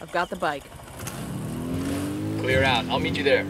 I've got the bike. Clear out. I'll meet you there.